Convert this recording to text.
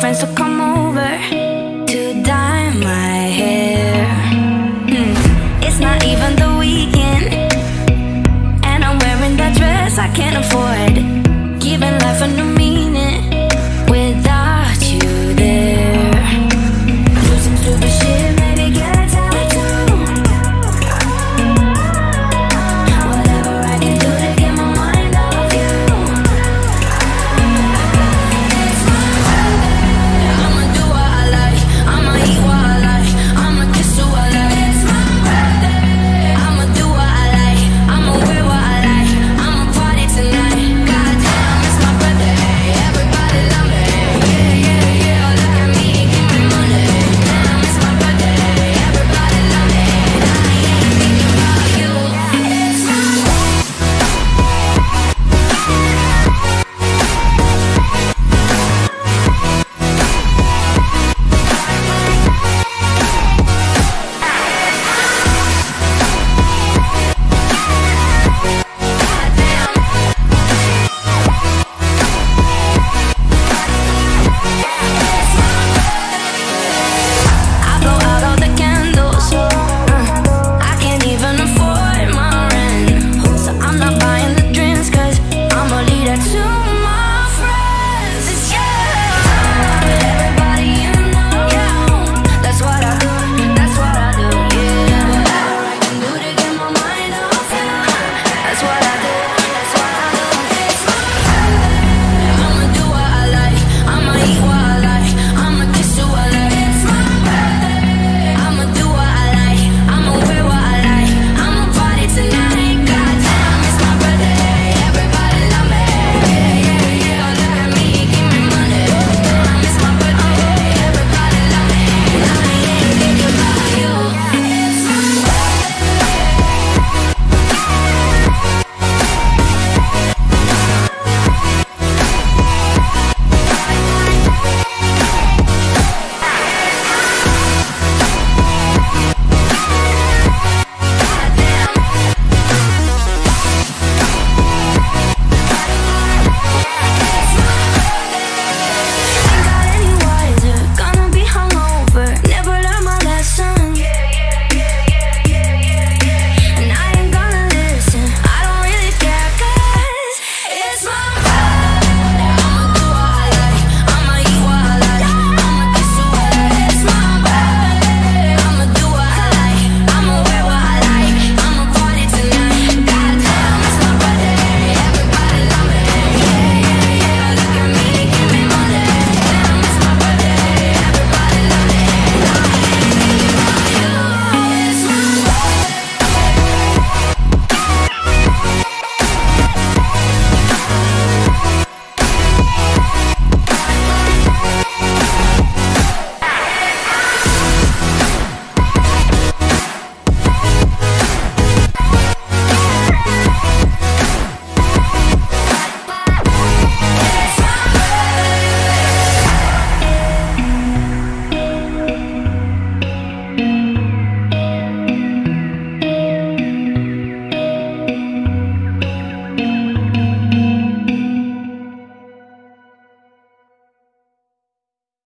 friends to come on.